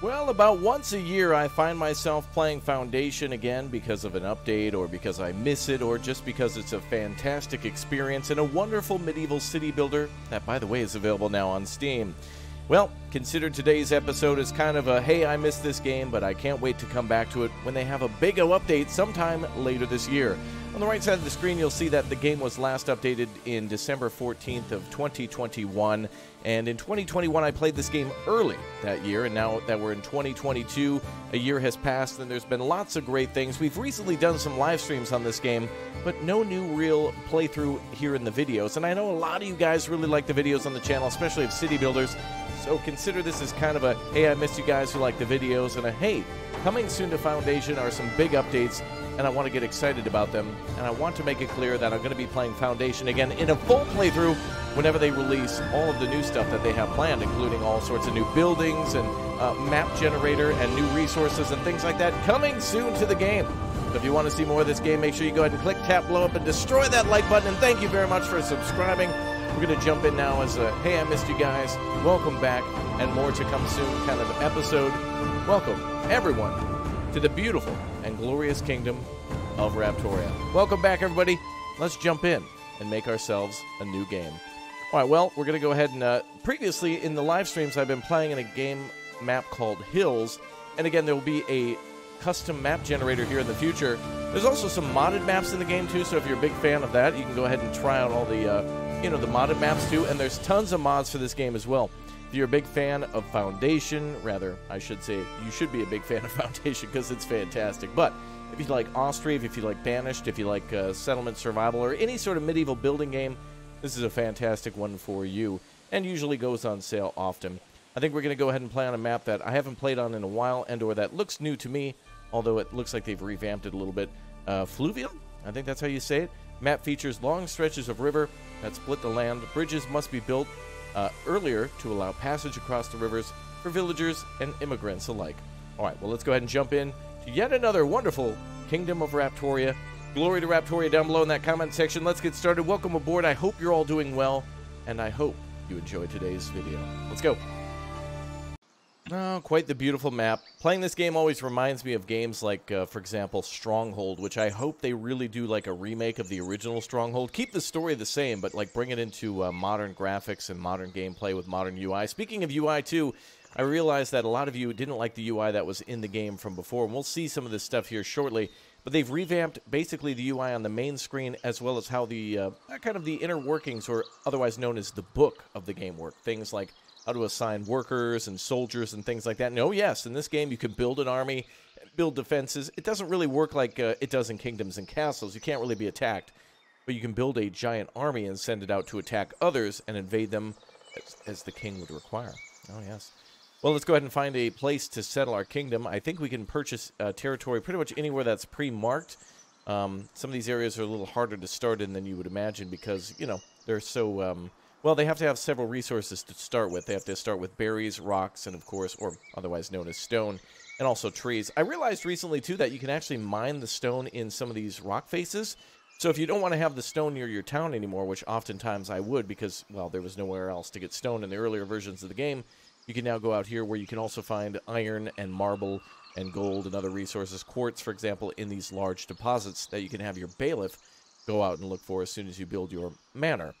Well, about once a year, I find myself playing Foundation again because of an update, or because I miss it, or just because it's a fantastic experience and a wonderful medieval city builder that, by the way, is available now on Steam. Well, consider today's episode as kind of a hey, I missed this game, but I can't wait to come back to it when they have a big O update sometime later this year. On the right side of the screen, you'll see that the game was last updated in December 14th of 2021. And in 2021, I played this game early that year. And now that we're in 2022, a year has passed and there's been lots of great things. We've recently done some live streams on this game, but no new real playthrough here in the videos. And I know a lot of you guys really like the videos on the channel, especially of city builders. So consider this as kind of a hey, I missed you guys who like the videos, and a hey, coming soon to Foundation are some big updates and I want to get excited about them. And I want to make it clear that I'm going to be playing Foundation again in a full playthrough whenever they release all of the new stuff that they have planned, including all sorts of new buildings and uh, map generator and new resources and things like that coming soon to the game. So if you want to see more of this game, make sure you go ahead and click, tap, blow up, and destroy that like button. And thank you very much for subscribing. We're going to jump in now as a hey, I missed you guys. Welcome back, and more to come soon kind of episode. Welcome, everyone, to the beautiful glorious kingdom of Raptoria. Welcome back, everybody. Let's jump in and make ourselves a new game. All right, well, we're going to go ahead and. Uh, previously, in the live streams, I've been playing in a game map called Hills. And again, there will be a custom map generator here in the future. There's also some modded maps in the game, too, so if you're a big fan of that, you can go ahead and try out all the, uh, you know, the modded maps, too. And there's tons of mods for this game as well. If you're a big fan of Foundation, rather, I should say, you should be a big fan of Foundation because it's fantastic. But if you like Ostriv, if you like Banished, if you like uh, Settlement Survival, or any sort of medieval building game, this is a fantastic one for you and usually goes on sale often. I think we're going to go ahead and play on a map that I haven't played on in a while and or that looks new to me, although it looks like they've revamped it a little bit. Uh, Fluvial? I think that's how you say it. Map features long stretches of river that split the land. Bridges must be built uh, earlier to allow passage across the rivers for villagers and immigrants alike. All right, well, let's go ahead and jump in to yet another wonderful Kingdom of Raptoria. Glory to Raptoria down below in that comment section. Let's get started. Welcome aboard. I hope you're all doing well, and I hope you enjoyed today's video. Let's go. Oh, quite the beautiful map. Playing this game always reminds me of games like, uh, for example, Stronghold, which I hope they really do like a remake of the original Stronghold. Keep the story the same, but like bring it into uh, modern graphics and modern gameplay with modern UI. Speaking of UI too, I realized that a lot of you didn't like the UI that was in the game from before, and we'll see some of this stuff here shortly. But they've revamped basically the UI on the main screen as well as how the uh, kind of the inner workings, or otherwise known as the book of the game, work. Things like how to assign workers and soldiers and things like that. And oh, yes, in this game you can build an army, build defenses. It doesn't really work like uh, it does in Kingdoms and Castles. You can't really be attacked, but you can build a giant army and send it out to attack others and invade them as, as the king would require. Oh, yes. Well, let's go ahead and find a place to settle our kingdom. I think we can purchase uh, territory pretty much anywhere that's pre-marked. Um, some of these areas are a little harder to start in than you would imagine because, you know, they're so... Um, well, they have to have several resources to start with. They have to start with berries, rocks, and of course, or otherwise known as stone, and also trees. I realized recently, too, that you can actually mine the stone in some of these rock faces. So if you don't want to have the stone near your town anymore, which oftentimes I would because, well, there was nowhere else to get stone in the earlier versions of the game, you can now go out here where you can also find iron and marble and gold and other resources, quartz, for example, in these large deposits that you can have your bailiff go out and look for as soon as you build your manor.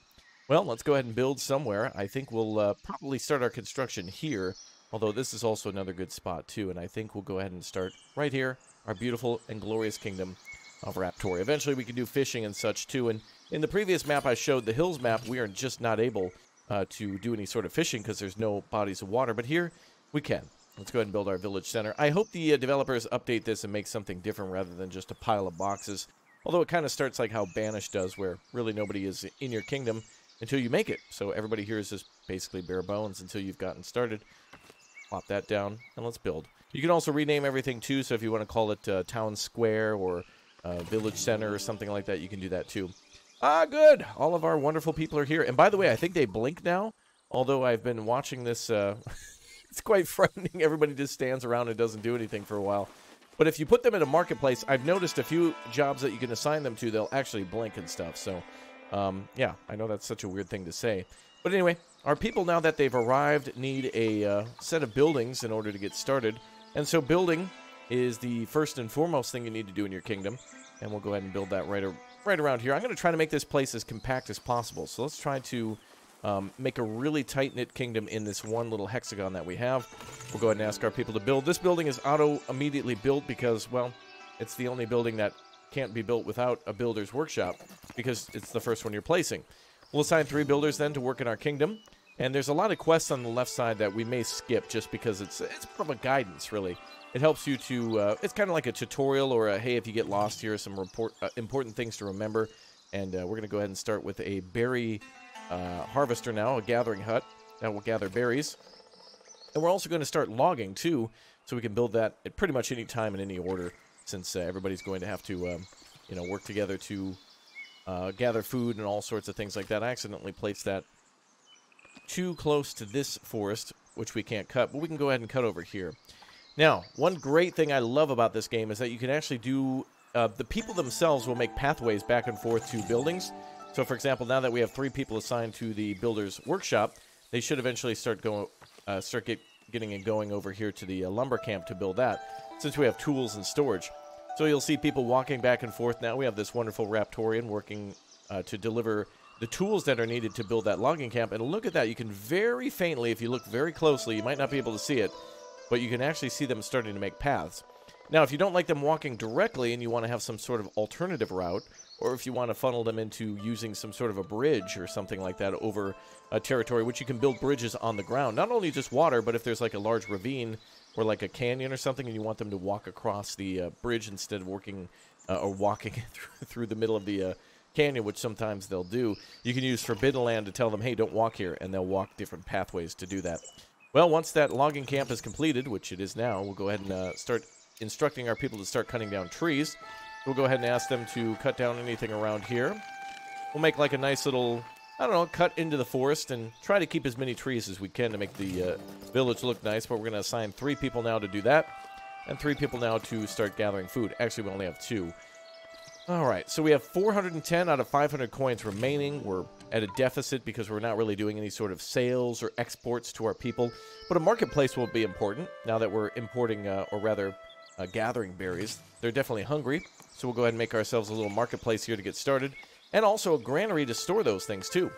Well, let's go ahead and build somewhere. I think we'll uh, probably start our construction here, although this is also another good spot too, and I think we'll go ahead and start right here, our beautiful and glorious kingdom of Raptoria. Eventually we can do fishing and such too, and in the previous map I showed, the hills map, we are just not able uh, to do any sort of fishing because there's no bodies of water, but here we can. Let's go ahead and build our village center. I hope the uh, developers update this and make something different rather than just a pile of boxes. Although it kind of starts like how Banish does, where really nobody is in your kingdom until you make it. So everybody here is just basically bare bones until you've gotten started. Plop that down, and let's build. You can also rename everything too, so if you want to call it uh, Town Square or uh, Village Center or something like that, you can do that too. Ah, good! All of our wonderful people are here. And by the way, I think they blink now, although I've been watching this... Uh, it's quite frightening. Everybody just stands around and doesn't do anything for a while. But if you put them in a marketplace, I've noticed a few jobs that you can assign them to, they'll actually blink and stuff. So um, yeah, I know that's such a weird thing to say. But anyway, our people, now that they've arrived, need a uh, set of buildings in order to get started. And so, building is the first and foremost thing you need to do in your kingdom. And we'll go ahead and build that right, right around here. I'm going to try to make this place as compact as possible. So, let's try to um, make a really tight knit kingdom in this one little hexagon that we have. We'll go ahead and ask our people to build. This building is auto immediately built because, well, it's the only building that can't be built without a builder's workshop because it's the first one you're placing. We'll assign three builders then to work in our kingdom. And there's a lot of quests on the left side that we may skip just because it's it's from a guidance, really. It helps you to, uh, it's kind of like a tutorial or a, hey, if you get lost, here some report, uh, important things to remember. And uh, we're going to go ahead and start with a berry uh, harvester now, a gathering hut. That will gather berries. And we're also going to start logging, too, so we can build that at pretty much any time in any order, since uh, everybody's going to have to, um, you know, work together to uh, gather food and all sorts of things like that. I accidentally placed that too close to this forest, which we can't cut, but we can go ahead and cut over here. Now, one great thing I love about this game is that you can actually do... Uh, the people themselves will make pathways back and forth to buildings. So, for example, now that we have three people assigned to the builder's workshop, they should eventually start going, uh, start get, getting and going over here to the uh, lumber camp to build that, since we have tools and storage. So you'll see people walking back and forth now. We have this wonderful Raptorian working uh, to deliver the tools that are needed to build that logging camp. And look at that. You can very faintly, if you look very closely, you might not be able to see it, but you can actually see them starting to make paths. Now, if you don't like them walking directly and you want to have some sort of alternative route, or if you want to funnel them into using some sort of a bridge or something like that over a territory, which you can build bridges on the ground. Not only just water, but if there's like a large ravine or like a canyon or something and you want them to walk across the uh, bridge instead of working uh, or walking through, the middle of the uh, canyon, which sometimes they'll do. You can use Forbidden Land to tell them, hey, don't walk here, and they'll walk different pathways to do that. Well, once that logging camp is completed, which it is now, we'll go ahead and uh, start instructing our people to start cutting down trees. We'll go ahead and ask them to cut down anything around here. We'll make like a nice little, I don't know, cut into the forest and try to keep as many trees as we can to make the uh, village look nice. But we're going to assign three people now to do that and three people now to start gathering food. Actually, we only have two. All right, so we have 410 out of 500 coins remaining. We're at a deficit because we're not really doing any sort of sales or exports to our people. But a marketplace will be important now that we're importing, uh, or rather, uh, gathering berries. They're definitely hungry, so we'll go ahead and make ourselves a little marketplace here to get started. And also a granary to store those things, too.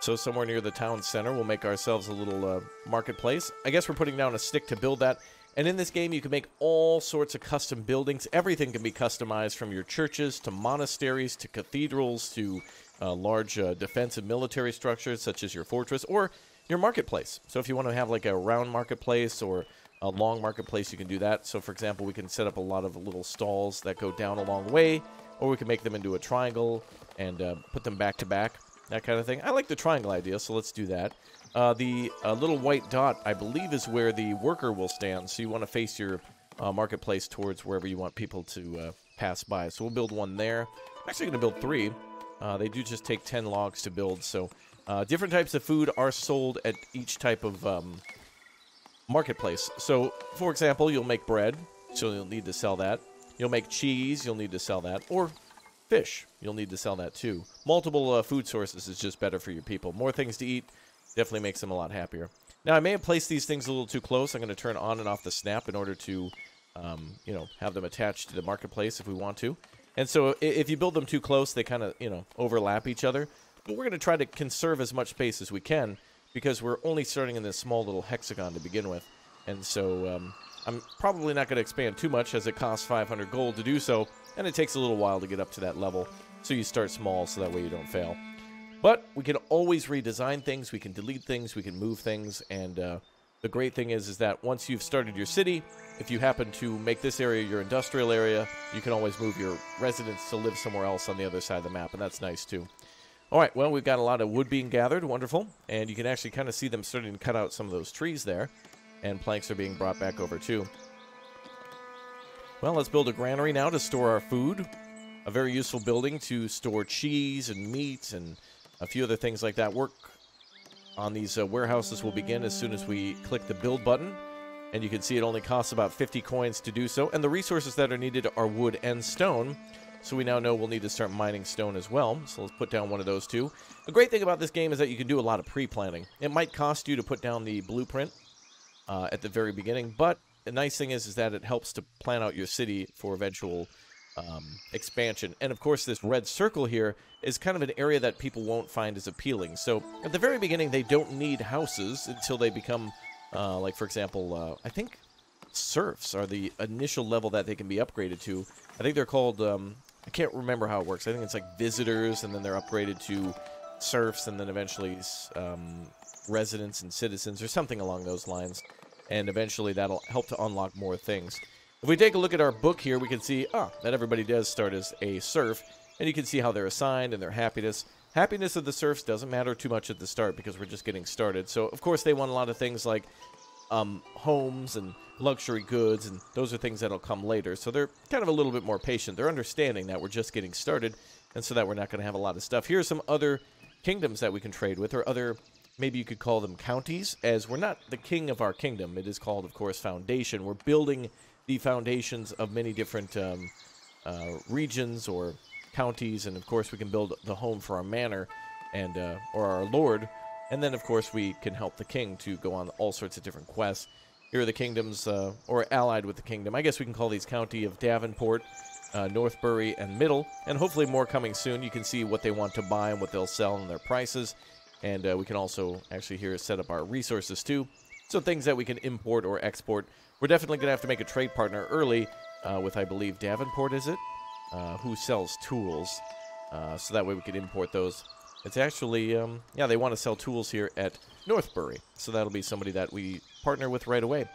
So somewhere near the town center, we'll make ourselves a little uh, marketplace. I guess we're putting down a stick to build that. And in this game, you can make all sorts of custom buildings. Everything can be customized from your churches to monasteries to cathedrals to uh, large uh, defensive military structures such as your fortress or your marketplace. So if you want to have like a round marketplace or a long marketplace, you can do that. So for example, we can set up a lot of little stalls that go down a long way or we can make them into a triangle and uh, put them back to back, that kind of thing. I like the triangle idea, so let's do that. Uh, the uh, little white dot, I believe, is where the worker will stand. So you want to face your uh, marketplace towards wherever you want people to uh, pass by. So we'll build one there. I'm actually going to build three. Uh, they do just take 10 logs to build. So different types of food are sold at each type of um, marketplace. So, for example, you'll make bread. So you'll need to sell that. You'll make cheese. You'll need to sell that. Or fish. You'll need to sell that too. Multiple food sources is just better for your people. More things to eat Definitely makes them a lot happier. Now, I may have placed these things a little too close. I'm going to turn on and off the snap in order to, um, you know, have them attached to the marketplace if we want to. And so if you build them too close, they kind of, you know, overlap each other. But we're going to try to conserve as much space as we can because we're only starting in this small little hexagon to begin with. And so um, I'm probably not going to expand too much as it costs 500 gold to do so, and it takes a little while to get up to that level. So you start small so that way you don't fail. But we can always redesign things, we can delete things, we can move things, and uh, the great thing is, is that once you've started your city, if you happen to make this area your industrial area, you can always move your residents to live somewhere else on the other side of the map, and that's nice too. All right, well, we've got a lot of wood being gathered, wonderful, and you can actually kind of see them starting to cut out some of those trees there, and planks are being brought back over too. Well, let's build a granary now to store our food. A very useful building to store cheese and meat and a few other things like that. Work on these uh, warehouses will begin as soon as we click the build button. And you can see it only costs about 50 coins to do so. And the resources that are needed are wood and stone. So we now know we'll need to start mining stone as well. So let's put down one of those two. The great thing about this game is that you can do a lot of pre-planning. It might cost you to put down the blueprint uh, at the very beginning, but the nice thing is, is that it helps to plan out your city for eventual um, expansion. And of course, this red circle here is kind of an area that people won't find as appealing. So at the very beginning, they don't need houses until they become, uh, like for example, uh, I think serfs are the initial level that they can be upgraded to. I think they're called, um, I can't remember how it works. I think it's like visitors, and then they're upgraded to serfs, and then eventually um, residents and citizens, or something along those lines. And eventually that'll help to unlock more things. If we take a look at our book here, we can see ah, that everybody does start as a serf, and you can see how they're assigned and their happiness. Happiness of the serfs doesn't matter too much at the start because we're just getting started. So, of course, they want a lot of things like um, homes and luxury goods, and those are things that'll come later. So they're kind of a little bit more patient. They're understanding that we're just getting started, and so that we're not going to have a lot of stuff. Here are some other kingdoms that we can trade with, or other, maybe you could call them counties, as we're not the king of our kingdom. It is called, of course, foundation. We're building the foundations of many different um, uh, regions or counties, and of course we can build the home for our manor and uh, or our lord, and then of course we can help the king to go on all sorts of different quests. Here are the kingdoms, uh, or allied with the kingdom. I guess we can call these county of Davenport, uh, Northbury, and Middle, and hopefully more coming soon. You can see what they want to buy and what they'll sell and their prices, and uh, we can also actually here set up our resources too. So things that we can import or export we're definitely going to have to make a trade partner early uh, with, I believe, Davenport, is it? Uh, who sells tools. Uh, so that way we can import those. It's actually, um, yeah, they want to sell tools here at Northbury. So that'll be somebody that we partner with right away.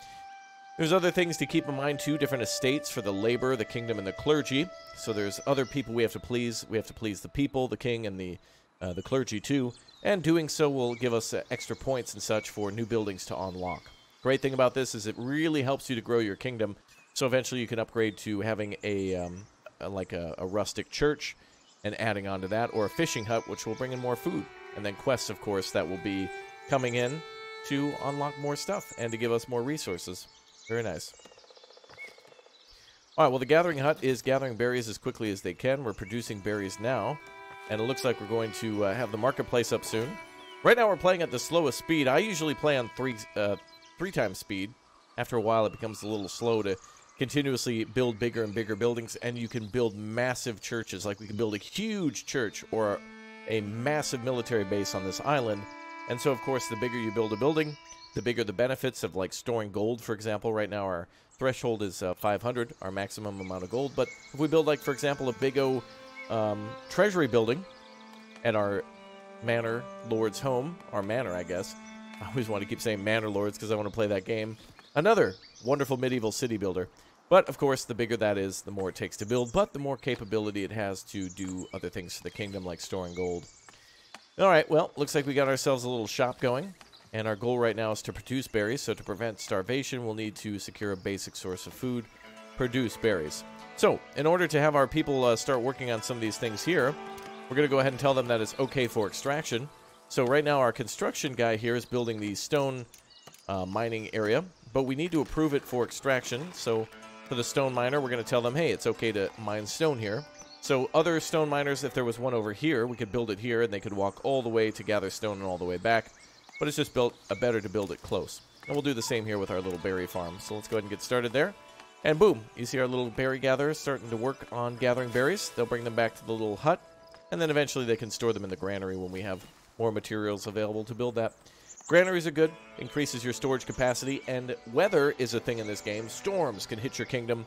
There's other things to keep in mind, too. Different estates for the labor, the kingdom, and the clergy. So there's other people we have to please. We have to please the people, the king, and the, uh, the clergy, too. And doing so will give us uh, extra points and such for new buildings to unlock. Great thing about this is it really helps you to grow your kingdom. So eventually you can upgrade to having a, um, a like a, a, rustic church and adding on to that, or a fishing hut, which will bring in more food. And then quests, of course, that will be coming in to unlock more stuff and to give us more resources. Very nice. All right, well, the Gathering Hut is gathering berries as quickly as they can. We're producing berries now, and it looks like we're going to uh, have the marketplace up soon. Right now, we're playing at the slowest speed. I usually play on three, uh, three times speed. After a while, it becomes a little slow to continuously build bigger and bigger buildings, and you can build massive churches. Like we can build a huge church or a massive military base on this island. And so, of course, the bigger you build a building, the bigger the benefits of like storing gold, for example. Right now, our threshold is uh, 500, our maximum amount of gold. But if we build, like, for example, a big O um, treasury building at our manor lord's home, our manor, I guess, I always want to keep saying Manor Lords because I want to play that game. Another wonderful medieval city builder. But, of course, the bigger that is, the more it takes to build, but the more capability it has to do other things to the kingdom, like storing gold. Alright, well, looks like we got ourselves a little shop going. And our goal right now is to produce berries, so to prevent starvation, we'll need to secure a basic source of food, produce berries. So, in order to have our people uh, start working on some of these things here, we're going to go ahead and tell them that it's okay for extraction. So right now our construction guy here is building the stone uh, mining area, but we need to approve it for extraction. So for the stone miner, we're going to tell them, hey, it's okay to mine stone here. So other stone miners, if there was one over here, we could build it here, and they could walk all the way to gather stone and all the way back. But it's just built a better to build it close. And we'll do the same here with our little berry farm. So let's go ahead and get started there. And boom, you see our little berry gatherers starting to work on gathering berries. They'll bring them back to the little hut, and then eventually they can store them in the granary when we have more materials available to build that. Granaries are good, increases your storage capacity, and weather is a thing in this game. Storms can hit your kingdom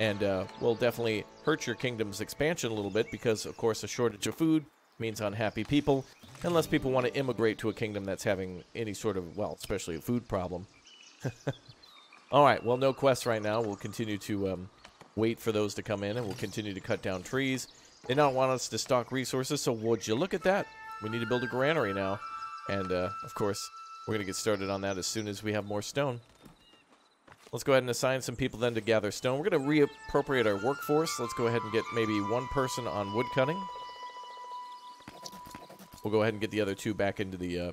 and uh, will definitely hurt your kingdom's expansion a little bit because, of course, a shortage of food means unhappy people, unless people want to immigrate to a kingdom that's having any sort of, well, especially a food problem. All right, well, no quests right now. We'll continue to um, wait for those to come in, and we'll continue to cut down trees. They don't want us to stock resources, so would you look at that? we need to build a granary now. And, uh, of course, we're going to get started on that as soon as we have more stone. Let's go ahead and assign some people then to gather stone. We're going to reappropriate our workforce. Let's go ahead and get maybe one person on wood cutting. We'll go ahead and get the other two back into the uh,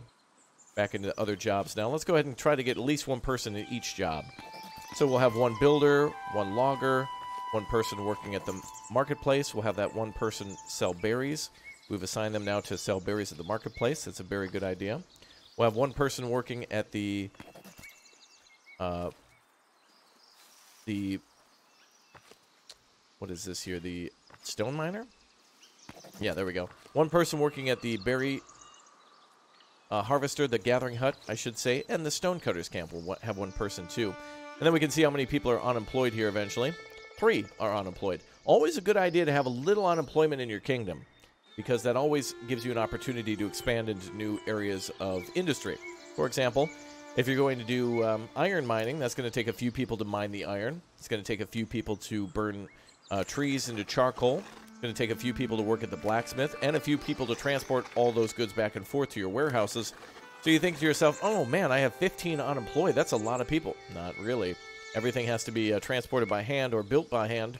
back into other jobs now. Let's go ahead and try to get at least one person in each job. So we'll have one builder, one logger, one person working at the marketplace. We'll have that one person sell berries. We've assigned them now to sell berries at the marketplace. That's a very good idea. We'll have one person working at the uh, the what is this here? The stone miner? Yeah, there we go. One person working at the berry uh, harvester, the gathering hut, I should say, and the stonecutters camp will have one person too. And then we can see how many people are unemployed here eventually. Three are unemployed. Always a good idea to have a little unemployment in your kingdom because that always gives you an opportunity to expand into new areas of industry. For example, if you're going to do um, iron mining, that's going to take a few people to mine the iron. It's going to take a few people to burn uh, trees into charcoal. Going to take a few people to work at the blacksmith and a few people to transport all those goods back and forth to your warehouses. So you think to yourself, oh man, I have 15 unemployed. That's a lot of people. Not really. Everything has to be uh, transported by hand or built by hand.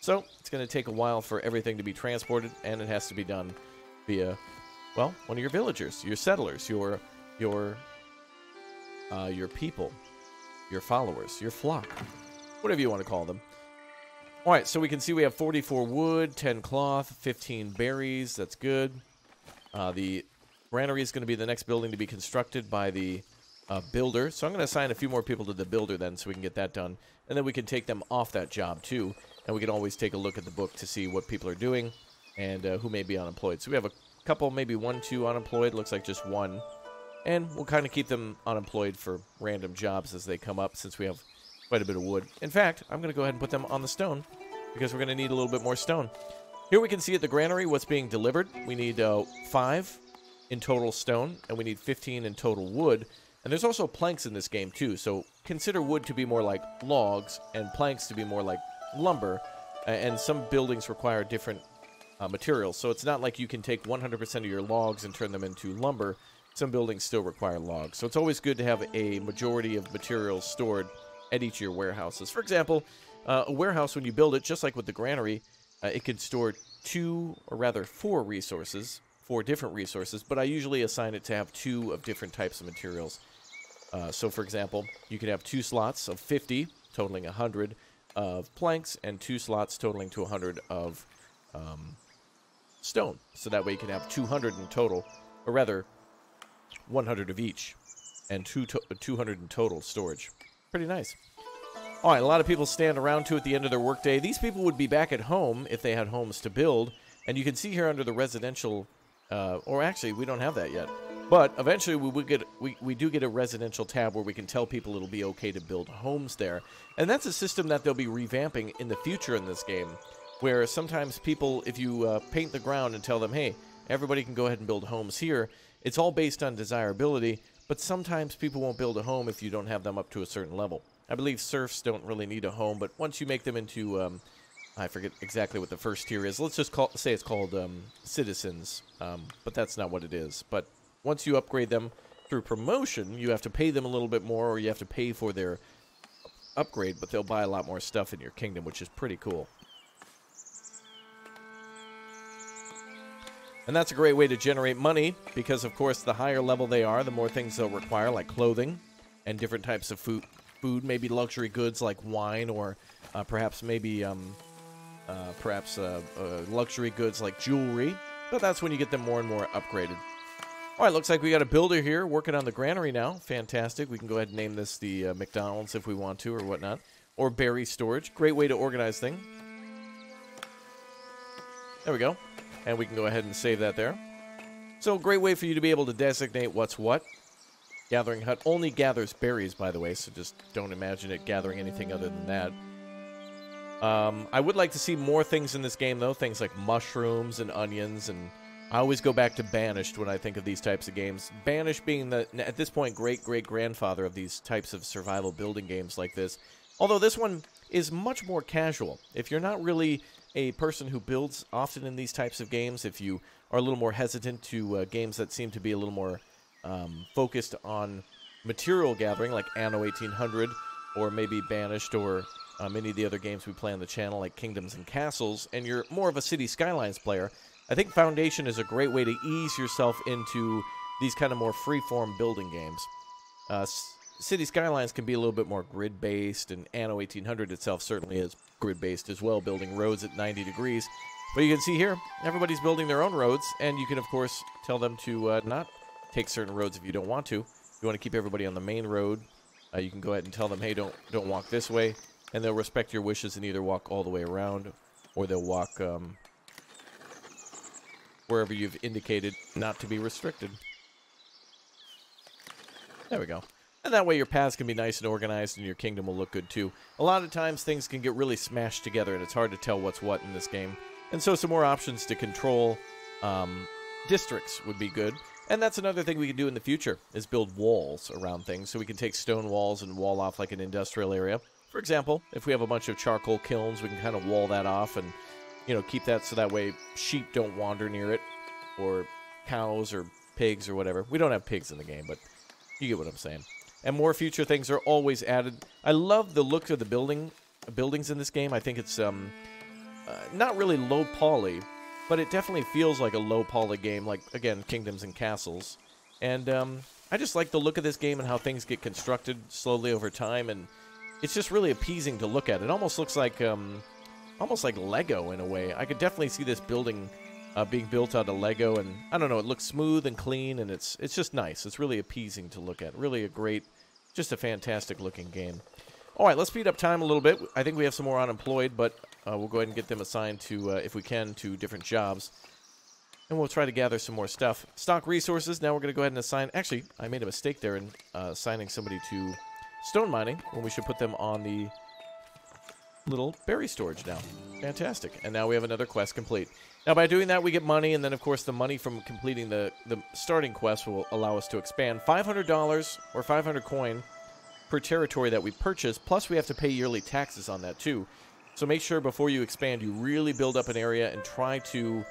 So it's going to take a while for everything to be transported, and it has to be done via, well, one of your villagers, your settlers, your your uh, your people, your followers, your flock, whatever you want to call them. All right, so we can see we have 44 wood, 10 cloth, 15 berries. That's good. Uh, the granary is going to be the next building to be constructed by the uh, builder. So I'm going to assign a few more people to the builder then so we can get that done. And then we can take them off that job too. And we can always take a look at the book to see what people are doing and uh, who may be unemployed. So we have a couple, maybe one, two unemployed. Looks like just one. And we'll kind of keep them unemployed for random jobs as they come up since we have quite a bit of wood. In fact, I'm going to go ahead and put them on the stone because we're going to need a little bit more stone. Here we can see at the granary what's being delivered. We need uh, five in total stone, and we need 15 in total wood. And there's also planks in this game too, so consider wood to be more like logs and planks to be more like lumber. And some buildings require different uh, materials, so it's not like you can take 100% of your logs and turn them into lumber. Some buildings still require logs, so it's always good to have a majority of materials stored at each of your warehouses. For example, uh, a warehouse, when you build it, just like with the granary, uh, it can store two, or rather four resources, four different resources, but I usually assign it to have two of different types of materials. Uh, so, for example, you could have two slots of 50, totaling 100 of planks, and two slots totaling to 100 of um, stone. So that way you can have 200 in total, or rather, 100 of each, and two to 200 in total storage. Pretty nice. All right, a lot of people stand around too at the end of their workday. These people would be back at home if they had homes to build. And you can see here under the residential, uh, or actually, we don't have that yet. But eventually we would get we, we do get a residential tab where we can tell people it'll be okay to build homes there. And that's a system that they'll be revamping in the future in this game. Where sometimes people, if you uh, paint the ground and tell them, hey, everybody can go ahead and build homes here, it's all based on desirability, but sometimes people won't build a home if you don't have them up to a certain level. I believe serfs don't really need a home, but once you make them into, um, I forget exactly what the first tier is. Let's just call, say it's called um, citizens, um, but that's not what it is. But once you upgrade them through promotion, you have to pay them a little bit more, or you have to pay for their upgrade, but they'll buy a lot more stuff in your kingdom, which is pretty cool. And that's a great way to generate money because, of course, the higher level they are, the more things they'll require, like clothing and different types of food, food maybe luxury goods like wine, or uh, perhaps maybe um, uh, perhaps uh, uh luxury goods like jewelry. But that's when you get them more and more upgraded. All right, looks like we got a builder here working on the granary now. Fantastic. We can go ahead and name this the uh, McDonald's if we want to or whatnot. Or berry storage. Great way to organize things. There we go. And we can go ahead and save that there. So, great way for you to be able to designate what's what. Gathering Hut only gathers berries, by the way, so just don't imagine it gathering anything other than that. Um, I would like to see more things in this game, though. Things like mushrooms and onions and I always go back to Banished when I think of these types of games. Banished being the, at this point, great great grandfather of these types of survival building games like this. Although this one is much more casual. If you're not really a person who builds often in these types of games, if you are a little more hesitant to uh, games that seem to be a little more um, focused on material gathering, like Anno 1800, or maybe Banished, or uh, many of the other games we play on the channel, like Kingdoms and Castles, and you're more of a City Skylines player, I think Foundation is a great way to ease yourself into these kind of more free-form building games. Uh, City Skylines can be a little bit more grid based, and Anno 1800 itself certainly is grid based as well, building roads at 90 degrees. But you can see here, everybody's building their own roads, and you can, of course, tell them to uh, not take certain roads if you don't want to. If you want to keep everybody on the main road, uh, you can go ahead and tell them, hey, don't don't walk this way, and they'll respect your wishes and either walk all the way around, or they'll walk um, wherever you've indicated not to be restricted. There we go. And that way your paths can be nice and organized and your kingdom will look good too. A lot of times things can get really smashed together and it's hard to tell what's what in this game. And so some more options to control um, districts would be good. And that's another thing we can do in the future is build walls around things. So we can take stone walls and wall off like an industrial area. For example, if we have a bunch of charcoal kilns, we can kind of wall that off and, you know, keep that so that way sheep don't wander near it or cows or pigs or whatever. We don't have pigs in the game, but you get what I'm saying. And more future things are always added. I love the look of the building buildings in this game. I think it's um, uh, not really low poly, but it definitely feels like a low poly game. Like again, kingdoms and castles. And um, I just like the look of this game and how things get constructed slowly over time, and it's just really appeasing to look at. It almost looks like um, almost like Lego in a way. I could definitely see this building uh, being built out of Lego, and I don't know, it looks smooth and clean, and it's it's just nice. It's really appeasing to look at. Really a great, just a fantastic looking game. All right, let's speed up time a little bit. I think we have some more unemployed, but uh, we'll go ahead and get them assigned to, uh, if we can, to different jobs. And we'll try to gather some more stuff. Stock resources. Now we're going to go ahead and assign... Actually, I made a mistake there in uh, assigning somebody to stone mining when we should put them on the little berry storage now. Fantastic. And now we have another quest complete. Now, by doing that, we get money, and then, of course, the money from completing the, the starting quest will allow us to expand. $500 or 500 coin per territory that we purchase, plus we have to pay yearly taxes on that, too. So make sure before you expand, you really build up an area and try to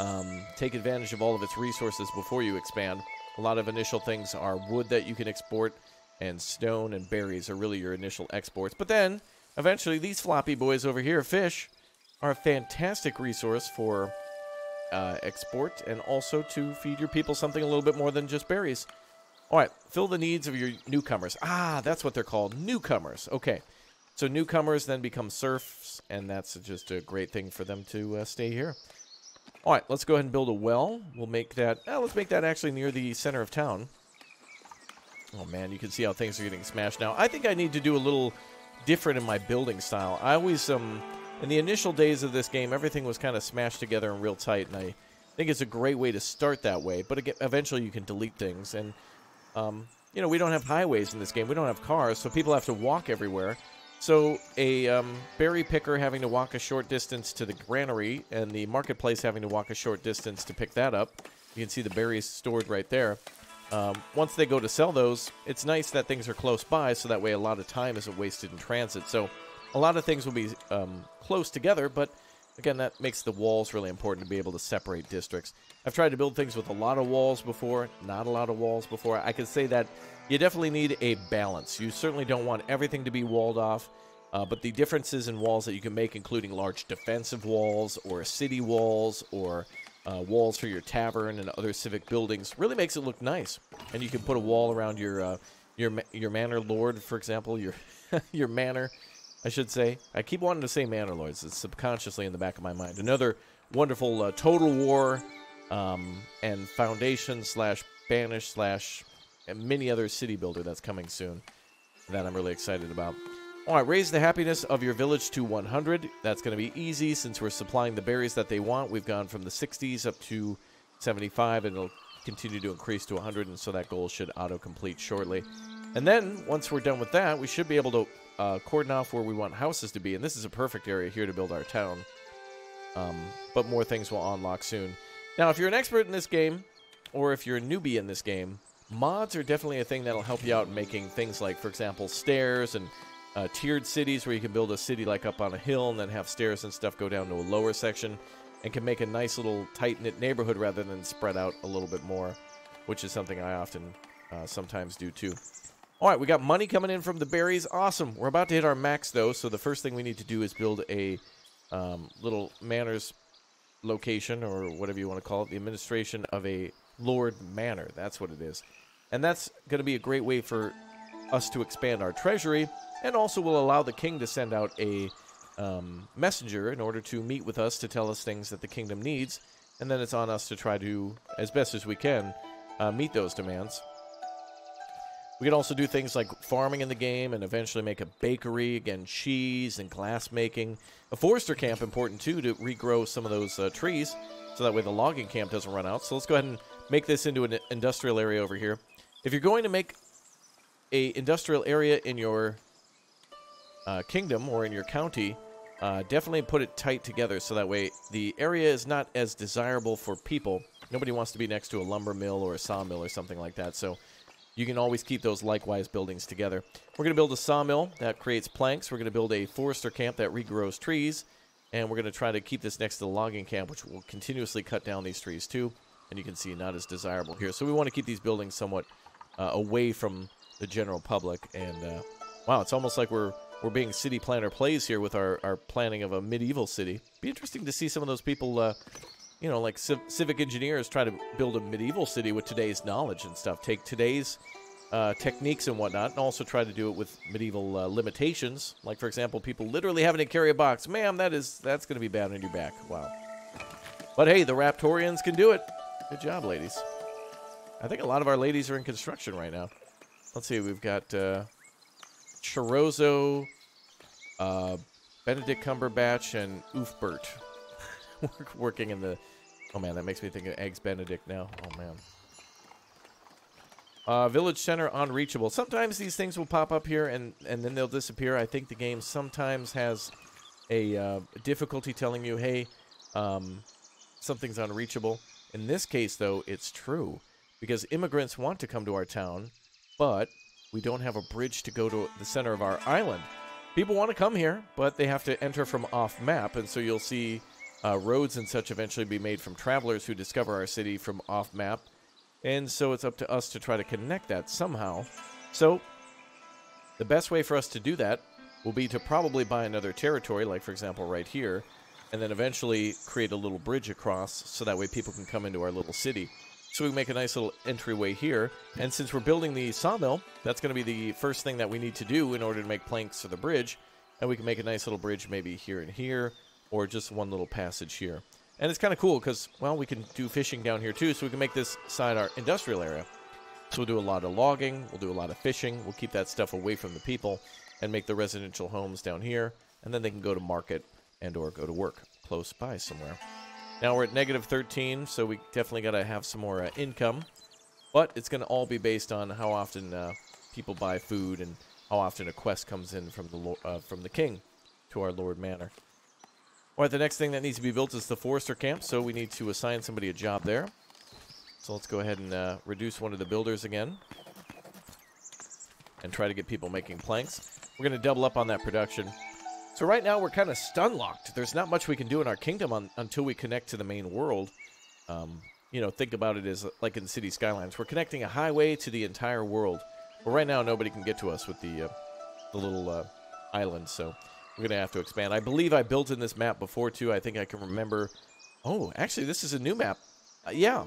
um, take advantage of all of its resources before you expand. A lot of initial things are wood that you can export, and stone and berries are really your initial exports. But then, eventually, these floppy boys over here, fish, are a fantastic resource for uh, export and also to feed your people something a little bit more than just berries. All right, fill the needs of your newcomers. Ah, that's what they're called, newcomers. Okay, so newcomers then become serfs, and that's just a great thing for them to uh, stay here. All right, let's go ahead and build a well. We'll make that, uh, let's make that actually near the center of town. Oh man, you can see how things are getting smashed now. I think I need to do a little different in my building style. I always, um, in the initial days of this game, everything was kind of smashed together and real tight, and I think it's a great way to start that way. But again, eventually you can delete things, and um, you know we don't have highways in this game. We don't have cars, so people have to walk everywhere. So a um, berry picker having to walk a short distance to the granary, and the marketplace having to walk a short distance to pick that up. You can see the berries stored right there. Um, once they go to sell those, it's nice that things are close by, so that way a lot of time isn't wasted in transit. So a lot of things will be um, close together, but again, that makes the walls really important to be able to separate districts. I've tried to build things with a lot of walls before, not a lot of walls before. I can say that you definitely need a balance. You certainly don't want everything to be walled off, uh, but the differences in walls that you can make, including large defensive walls or city walls or uh, walls for your tavern and other civic buildings, really makes it look nice. And you can put a wall around your uh, your your manor lord, for example, your your manor I should say. I keep wanting to say Manor Lords. It's subconsciously in the back of my mind. Another wonderful uh, Total War um, and Foundation slash Banish slash and many other city builder that's coming soon that I'm really excited about. All right, raise the happiness of your village to 100. That's going to be easy since we're supplying the berries that they want. We've gone from the 60s up to 75, and it'll continue to increase to 100, and so that goal should auto-complete shortly. And then, once we're done with that, we should be able to uh, cordon off where we want houses to be, and this is a perfect area here to build our town. Um, but more things will unlock soon. Now, if you're an expert in this game, or if you're a newbie in this game, mods are definitely a thing that'll help you out in making things like, for example, stairs and uh, tiered cities where you can build a city like up on a hill and then have stairs and stuff go down to a lower section and can make a nice little tight-knit neighborhood rather than spread out a little bit more, which is something I often uh, sometimes do too. All right, we got money coming in from the berries. Awesome. We're about to hit our max, though, so the first thing we need to do is build a um, little manors location, or whatever you want to call it, the administration of a Lord Manor. That's what it is. And that's going to be a great way for us to expand our treasury, and also will allow the king to send out a um, messenger in order to meet with us to tell us things that the kingdom needs, and then it's on us to try to, as best as we can, uh, meet those demands. We can also do things like farming in the game and eventually make a bakery, again, cheese and glass making. A forester camp, important too, to regrow some of those uh, trees so that way the logging camp doesn't run out. So let's go ahead and make this into an industrial area over here. If you're going to make a industrial area in your uh, kingdom or in your county, uh, definitely put it tight together so that way the area is not as desirable for people. Nobody wants to be next to a lumber mill or a sawmill or something like that. So you can always keep those likewise buildings together. We're going to build a sawmill that creates planks. We're going to build a forester camp that regrows trees. And we're going to try to keep this next to the logging camp, which will continuously cut down these trees too. And you can see not as desirable here. So we want to keep these buildings somewhat uh, away from the general public. And uh, wow, it's almost like we're we're being city planner plays here with our, our planning of a medieval city. Be interesting to see some of those people uh, you know, like civ civic engineers try to build a medieval city with today's knowledge and stuff. Take today's uh, techniques and whatnot, and also try to do it with medieval uh, limitations. Like, for example, people literally having to carry a box. Ma'am, that is that's going to be bad on your back. Wow. But hey, the Raptorians can do it. Good job, ladies. I think a lot of our ladies are in construction right now. Let's see, we've got uh, uh, Benedict Cumberbatch, and Oofbert working in the Oh man, that makes me think of Eggs Benedict now. Oh man. Uh, village center unreachable. Sometimes these things will pop up here and, and then they'll disappear. I think the game sometimes has a uh, difficulty telling you, hey, um, something's unreachable. In this case, though, it's true because immigrants want to come to our town, but we don't have a bridge to go to the center of our island. People want to come here, but they have to enter from off map, and so you'll see uh, roads and such eventually be made from travelers who discover our city from off map. And so it's up to us to try to connect that somehow. So the best way for us to do that will be to probably buy another territory, like for example right here, and then eventually create a little bridge across so that way people can come into our little city. So we make a nice little entryway here. And since we're building the sawmill, that's going to be the first thing that we need to do in order to make planks for the bridge. And we can make a nice little bridge maybe here and here, or just one little passage here. And it's kind of cool because, well, we can do fishing down here too, so we can make this side our industrial area. So we'll do a lot of logging, we'll do a lot of fishing, we'll keep that stuff away from the people, and make the residential homes down here, and then they can go to market and or go to work close by somewhere. Now we're at negative 13, so we definitely got to have some more uh, income, but it's going to all be based on how often uh, people buy food and how often a quest comes in from the uh, from the king to our Lord Manor. All right, the next thing that needs to be built is the forester camp, so we need to assign somebody a job there. So let's go ahead and uh, reduce one of the builders again. And try to get people making planks. We're going to double up on that production. So right now we're kind of stun locked. There's not much we can do in our kingdom on, until we connect to the main world. Um, you know, think about it as like in City Skylines. We're connecting a highway to the entire world. But right now nobody can get to us with the, uh, the little uh, island, so... We're going to have to expand. I believe I built in this map before, too. I think I can remember... Oh, actually, this is a new map. Uh, yeah.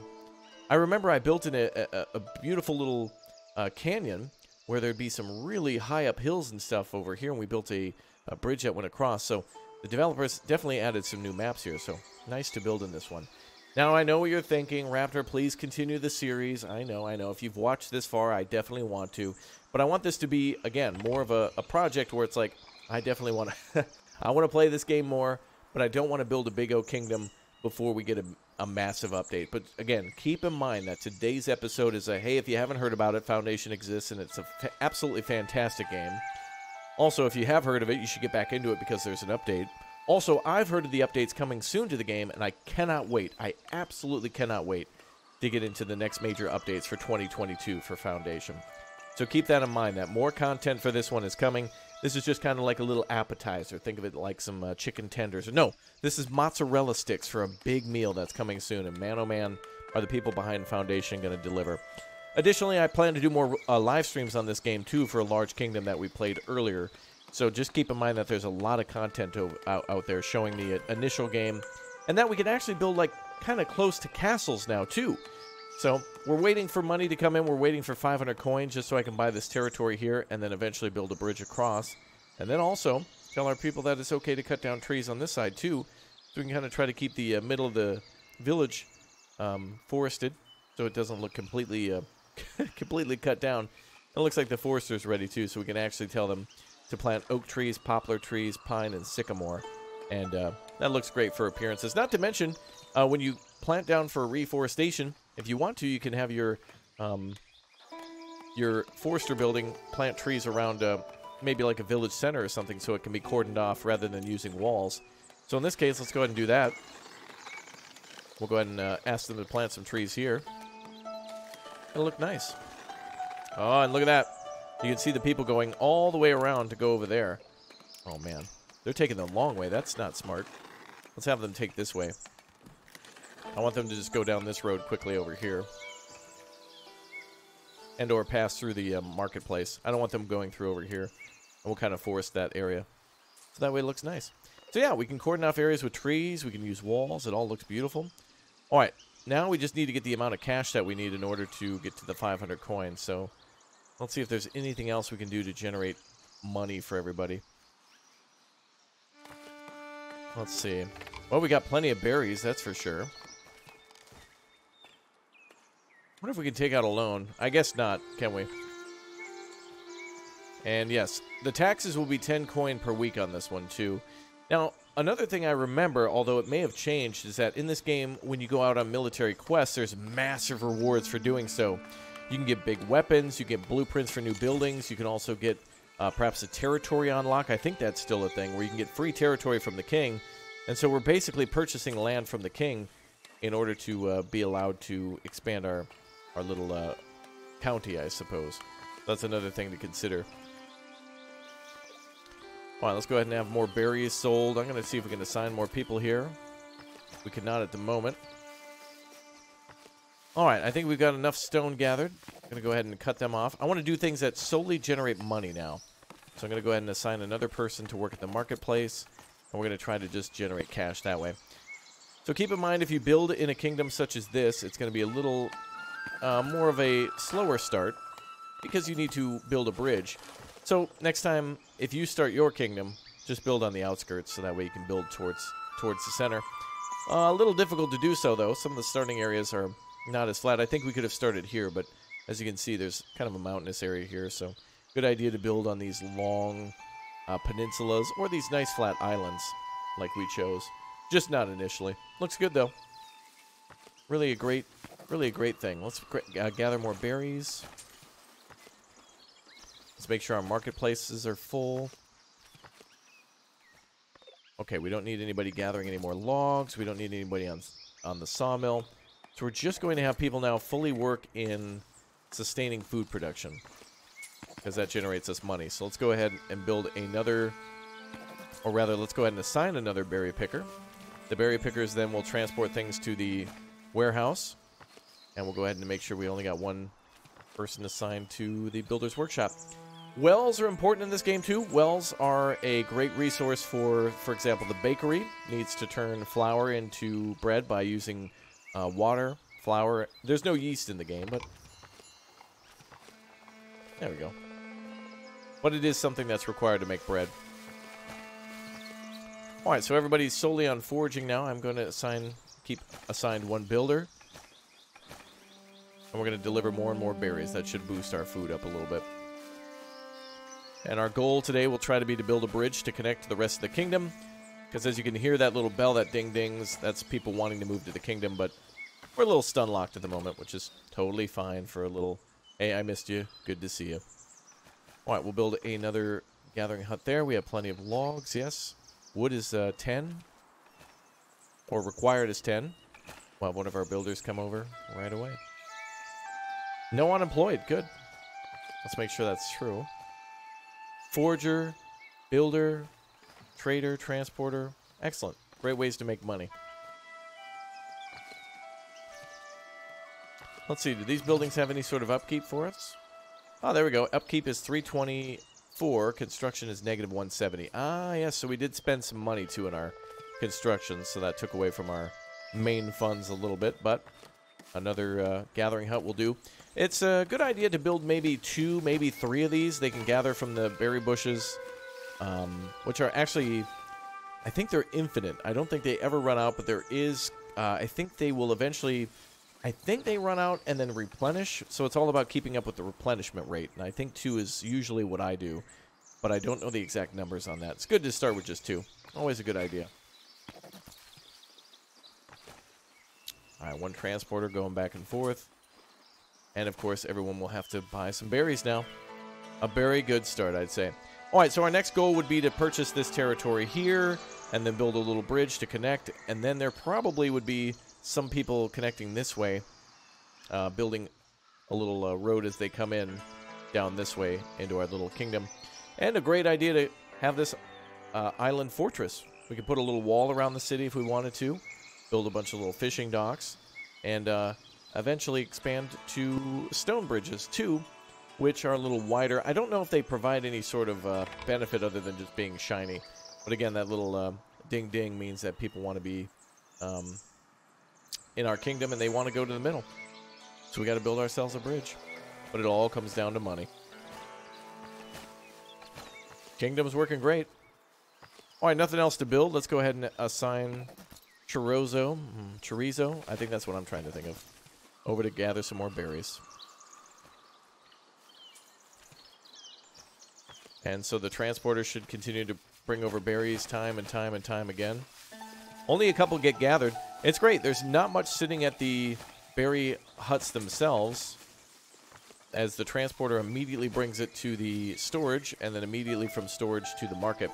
I remember I built in a, a, a beautiful little uh, canyon where there'd be some really high up hills and stuff over here, and we built a, a bridge that went across. So the developers definitely added some new maps here, so nice to build in this one. Now, I know what you're thinking. Raptor, please continue the series. I know, I know. If you've watched this far, I definitely want to. But I want this to be, again, more of a, a project where it's like, I definitely want to. I want to play this game more, but I don't want to build a big O kingdom before we get a, a, massive update. But again, keep in mind that today's episode is a hey, if you haven't heard about it, Foundation exists, and it's a fa absolutely fantastic game. Also, if you have heard of it, you should get back into it because there's an update. Also, I've heard of the updates coming soon to the game, and I cannot wait. I absolutely cannot wait to get into the next major updates for 2022 for Foundation. So keep that in mind that more content for this one is coming. This is just kind of like a little appetizer. Think of it like some uh, chicken tenders. No, this is mozzarella sticks for a big meal that's coming soon. And man, oh man, are the people behind Foundation going to deliver. Additionally, I plan to do more uh, live streams on this game too for a large kingdom that we played earlier. So just keep in mind that there's a lot of content out, out there showing the initial game, and that we can actually build like kind of close to castles now too. So we're waiting for money to come in. We're waiting for 500 coins just so I can buy this territory here and then eventually build a bridge across. And then also tell our people that it's okay to cut down trees on this side too. So we can kind of try to keep the uh, middle of the village um, forested so it doesn't look completely uh, completely cut down. It looks like the forester's ready too, so we can actually tell them to plant oak trees, poplar trees, pine, and sycamore. And uh, that looks great for appearances. Not to mention, uh, when you plant down for reforestation, if you want to, you can have your um, your forester building plant trees around uh, maybe like a village center or something so it can be cordoned off rather than using walls. So in this case, let's go ahead and do that. We'll go ahead and uh, ask them to plant some trees here. It'll look nice. Oh, and look at that. You can see the people going all the way around to go over there. Oh, man. They're taking the long way. That's not smart. Let's have them take this way. I want them to just go down this road quickly over here. And or pass through the uh, marketplace. I don't want them going through over here. And we'll kind of forest that area. So that way it looks nice. So yeah, we can cordon off areas with trees. We can use walls. It all looks beautiful. All right. Now we just need to get the amount of cash that we need in order to get to the 500 coins. So let's see if there's anything else we can do to generate money for everybody. Let's see. Well, we got plenty of berries, that's for sure. Wonder if we can take out a loan. I guess not, can we? And yes, the taxes will be 10 coin per week on this one, too. Now, another thing I remember, although it may have changed, is that in this game, when you go out on military quests, there's massive rewards for doing so. You can get big weapons, you get blueprints for new buildings, you can also get uh, perhaps a territory unlock. I think that's still a thing, where you can get free territory from the king. And so we're basically purchasing land from the king in order to uh, be allowed to expand our, our little uh, county, I suppose. That's another thing to consider. All right, let's go ahead and have more berries sold. I'm going to see if we can assign more people here. We cannot at the moment. All right, I think we've got enough stone gathered. I'm going to go ahead and cut them off. I want to do things that solely generate money now. So I'm going to go ahead and assign another person to work at the marketplace. And we're going to try to just generate cash that way. So keep in mind, if you build in a kingdom such as this, it's going to be a little uh, more of a slower start because you need to build a bridge. So next time, if you start your kingdom, just build on the outskirts so that way you can build towards towards the center. Uh, a little difficult to do so though. Some of the starting areas are not as flat. I think we could have started here, but as you can see, there's kind of a mountainous area here, so good idea to build on these long uh, peninsulas or these nice flat islands like we chose. Just not initially. Looks good though. Really a great, really a great thing. Let's uh, gather more berries. Let's make sure our marketplaces are full. Okay, we don't need anybody gathering any more logs. We don't need anybody on on the sawmill. So we're just going to have people now fully work in sustaining food production. Because that generates us money. So let's go ahead and build another... Or rather, let's go ahead and assign another berry picker. The berry pickers then will transport things to the warehouse. And we'll go ahead and make sure we only got one person assigned to the builder's workshop. Wells are important in this game too. Wells are a great resource for, for example, the bakery needs to turn flour into bread by using uh, water, flour. There's no yeast in the game, but there we go. But it is something that's required to make bread. Alright, so everybody's solely on foraging now. I'm going to assign, keep assigned one builder. And we're going to deliver more and more berries. That should boost our food up a little bit. And our goal today will try to be to build a bridge to connect to the rest of the kingdom. Because as you can hear that little bell that ding dings, that's people wanting to move to the kingdom. But we're a little stun locked at the moment, which is totally fine for a little, hey, I missed you. Good to see you. All right, we'll build another gathering hut there. We have plenty of logs, yes. Wood is uh, 10. Or required is 10. We'll have one of our builders come over right away. No unemployed. Good. Let's make sure that's true. Forger, builder, trader, transporter. Excellent. Great ways to make money. Let's see, do these buildings have any sort of upkeep for us? Oh, there we go. Upkeep is 324. Construction is negative 170. Ah, yes, so we did spend some money, too, in our construction, so that took away from our main funds a little bit, but Another uh, gathering hut will do. It's a good idea to build maybe two, maybe three of these. They can gather from the berry bushes, um, which are actually, I think they're infinite. I don't think they ever run out, but there is, uh, I think they will eventually, I think they run out and then replenish. So it's all about keeping up with the replenishment rate. And I think two is usually what I do, but I don't know the exact numbers on that. It's good to start with just two. Always a good idea. All right, one transporter going back and forth. And of course, everyone will have to buy some berries now. A very good start, I'd say. All right, so our next goal would be to purchase this territory here and then build a little bridge to connect. And then there probably would be some people connecting this way, uh, building a little uh, road as they come in down this way into our little kingdom. And a great idea to have this uh, island fortress. We could put a little wall around the city if we wanted to build a bunch of little fishing docks, and uh, eventually expand to stone bridges too, which are a little wider. I don't know if they provide any sort of uh, benefit other than just being shiny, but again, that little uh, ding ding means that people want to be um, in our kingdom and they want to go to the middle. So we got to build ourselves a bridge, but it all comes down to money. Kingdom's working great. All right, nothing else to build. Let's go ahead and assign chorizo, mm, chorizo. I think that's what I'm trying to think of. Over to gather some more berries. And so the transporter should continue to bring over berries time and time and time again. Only a couple get gathered. It's great. There's not much sitting at the berry huts themselves as the transporter immediately brings it to the storage and then immediately from storage to the market.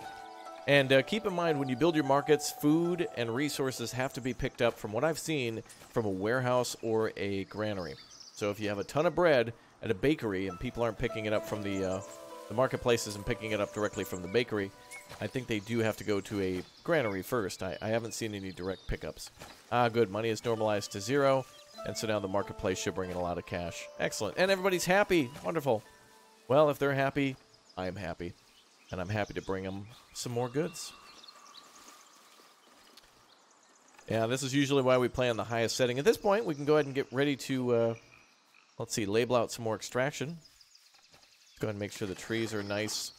And uh, keep in mind when you build your markets, food and resources have to be picked up from what I've seen from a warehouse or a granary. So if you have a ton of bread at a bakery and people aren't picking it up from the uh, the marketplaces and picking it up directly from the bakery, I think they do have to go to a granary first. I, I haven't seen any direct pickups. Ah, good. Money is normalized to zero, and so now the marketplace should bring in a lot of cash. Excellent. And everybody's happy. Wonderful. Well, if they're happy, I'm happy and I'm happy to bring them some more goods. Yeah, this is usually why we play on the highest setting. At this point, we can go ahead and get ready to, uh, let's see, label out some more extraction. Go ahead and make sure the trees are nice.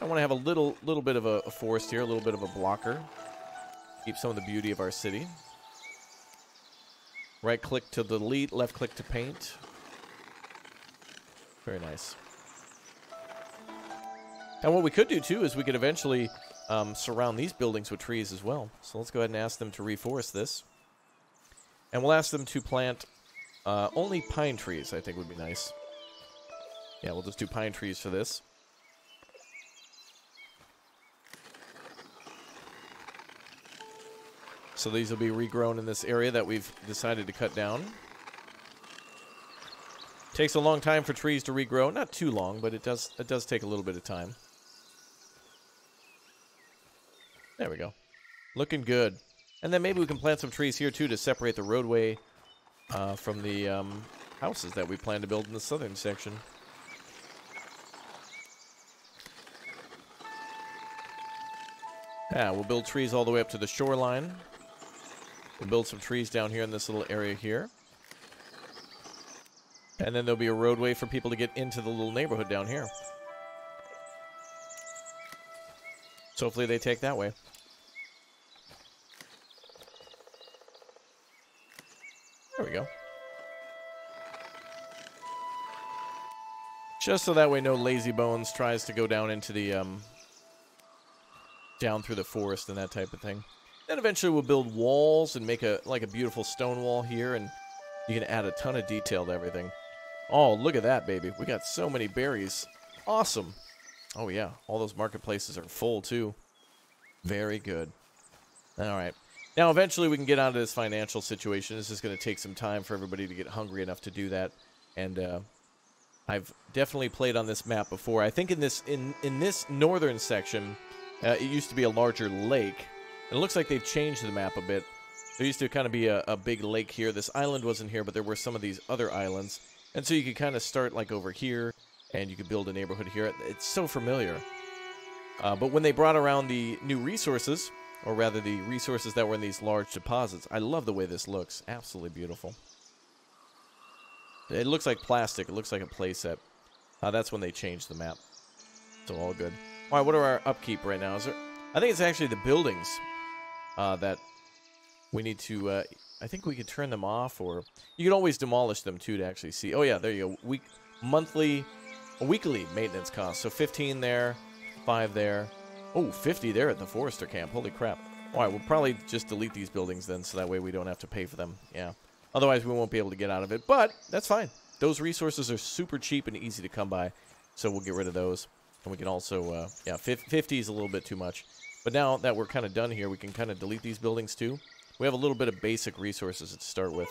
I want to have a little little bit of a, a forest here, a little bit of a blocker. Keep some of the beauty of our city. Right click to delete, left click to paint. Very nice. And what we could do too is we could eventually um, surround these buildings with trees as well. So let's go ahead and ask them to reforest this. And we'll ask them to plant uh, only pine trees, I think would be nice. Yeah, we'll just do pine trees for this. So these will be regrown in this area that we've decided to cut down. Takes a long time for trees to regrow. Not too long, but it does it does take a little bit of time. There we go. Looking good. And then maybe we can plant some trees here, too, to separate the roadway uh, from the um, houses that we plan to build in the southern section. Yeah, we'll build trees all the way up to the shoreline. We'll build some trees down here in this little area here. And then there'll be a roadway for people to get into the little neighborhood down here. So hopefully they take that way. There we go. Just so that way no lazy bones tries to go down into the, um, down through the forest and that type of thing. Then eventually we'll build walls and make a, like a beautiful stone wall here and you can add a ton of detail to everything. Oh, look at that, baby. We got so many berries. Awesome. Oh, yeah. All those marketplaces are full, too. Very good. All right. Now, eventually we can get out of this financial situation. This is going to take some time for everybody to get hungry enough to do that. And uh, I've definitely played on this map before. I think in this in, in this northern section, uh, it used to be a larger lake. It looks like they've changed the map a bit. There used to kind of be a, a big lake here. This island wasn't here, but there were some of these other islands. And so you could kind of start like over here, and you could build a neighborhood here. It's so familiar. Uh, but when they brought around the new resources, or rather the resources that were in these large deposits, I love the way this looks. Absolutely beautiful. It looks like plastic. It looks like a playset. Uh, that's when they changed the map. So all good. All right, what are our upkeep right now? Is there? I think it's actually the buildings uh, that we need to. Uh, I think we could turn them off, or you can always demolish them too to actually see. Oh yeah, there you go. Week, monthly, weekly maintenance cost. So 15 there, five there. Oh, 50 there at the Forester camp. Holy crap. All right, we'll probably just delete these buildings then, so that way we don't have to pay for them. Yeah. Otherwise, we won't be able to get out of it. But that's fine. Those resources are super cheap and easy to come by, so we'll get rid of those. And we can also, uh, yeah, 50 is a little bit too much. But now that we're kind of done here, we can kind of delete these buildings too. We have a little bit of basic resources to start with,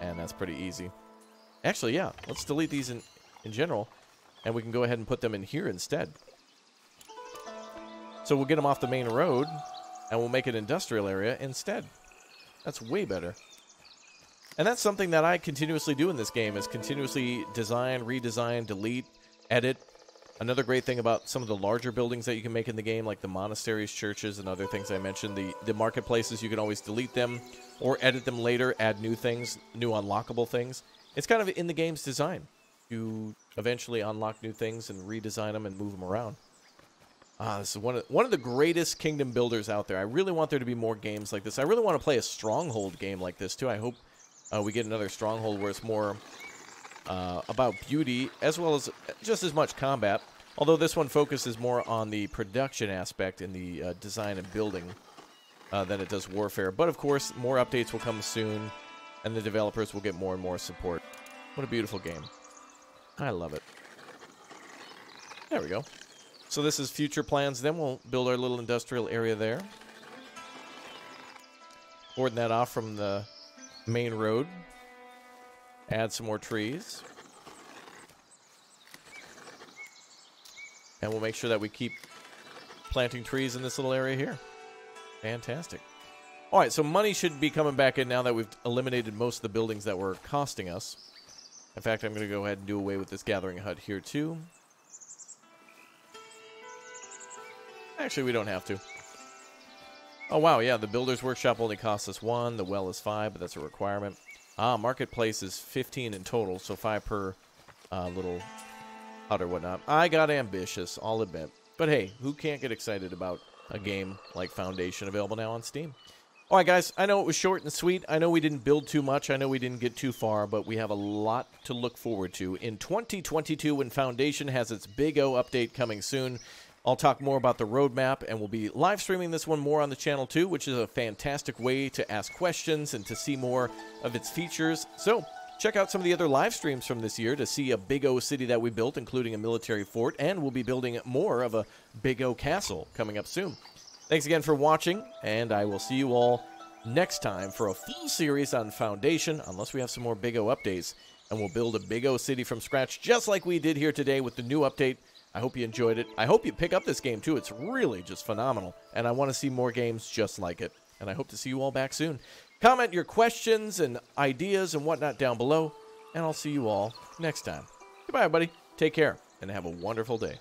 and that's pretty easy. Actually, yeah, let's delete these in, in general, and we can go ahead and put them in here instead. So we'll get them off the main road, and we'll make an industrial area instead. That's way better. And that's something that I continuously do in this game is continuously design, redesign, delete, edit. Another great thing about some of the larger buildings that you can make in the game, like the monasteries, churches, and other things I mentioned, the, the marketplaces, you can always delete them or edit them later, add new things, new unlockable things. It's kind of in the game's design. You eventually unlock new things and redesign them and move them around. Ah, this is one of one of the greatest kingdom builders out there. I really want there to be more games like this. I really want to play a stronghold game like this too. I hope uh, we get another stronghold where it's more uh, about beauty as well as just as much combat. Although this one focuses more on the production aspect and the uh, design and building uh, than it does warfare. But of course, more updates will come soon, and the developers will get more and more support. What a beautiful game. I love it. There we go. So this is future plans. Then we'll build our little industrial area there. Boarding that off from the main road. Add some more trees. And we'll make sure that we keep planting trees in this little area here. Fantastic. All right, so money should be coming back in now that we've eliminated most of the buildings that were costing us. In fact, I'm going to go ahead and do away with this gathering hut here too. Actually, we don't have to. Oh, wow, yeah, the Builder's Workshop only costs us one. The well is five, but that's a requirement. Ah, Marketplace is 15 in total, so five per uh, little hut or whatnot. I got ambitious, I'll admit. But hey, who can't get excited about a game like Foundation available now on Steam? All right, guys, I know it was short and sweet. I know we didn't build too much. I know we didn't get too far, but we have a lot to look forward to in 2022 when Foundation has its Big O update coming soon. I'll talk more about the roadmap, and we'll be live streaming this one more on the channel too, which is a fantastic way to ask questions and to see more of its features. So, check out some of the other live streams from this year to see a Big O city that we built, including a military fort, and we'll be building more of a Big O castle coming up soon. Thanks again for watching, and I will see you all next time for a full series on Foundation, unless we have some more Big O updates, and we'll build a Big O city from scratch, just like we did here today with the new update. I hope you enjoyed it. I hope you pick up this game too. It's really just phenomenal. And I want to see more games just like it. And I hope to see you all back soon. Comment your questions and ideas and whatnot down below. And I'll see you all next time. Goodbye, everybody. Take care and have a wonderful day.